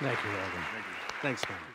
Logan. Thanks, man.